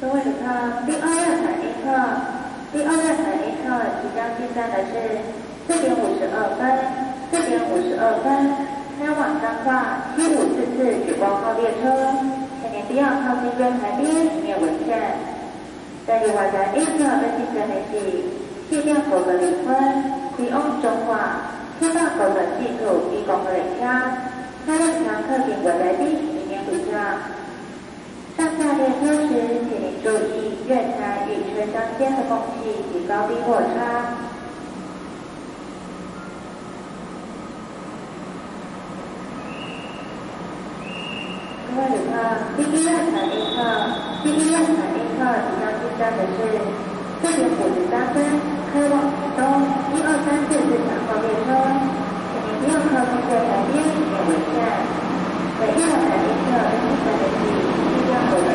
各位旅客，第二列 A 车，第二列 A 车即将进站的是这边五十二分，这五十二分。开往化，七五四四九号列车，请您不要靠近站台边，以免危险。再入车的进站台，第二列火车离婚，第中华。七大购的记录提供的列车，开往乘客并未来宾，以免回家。上下列车时，请您注意月台与车厢间的空气及高低落差。各位旅客，第一站台 A 客，第一站台 A 客即将进站的是四点五十三分开往屏东一二三四自强号列车，请您不要靠近月台边，以免危险。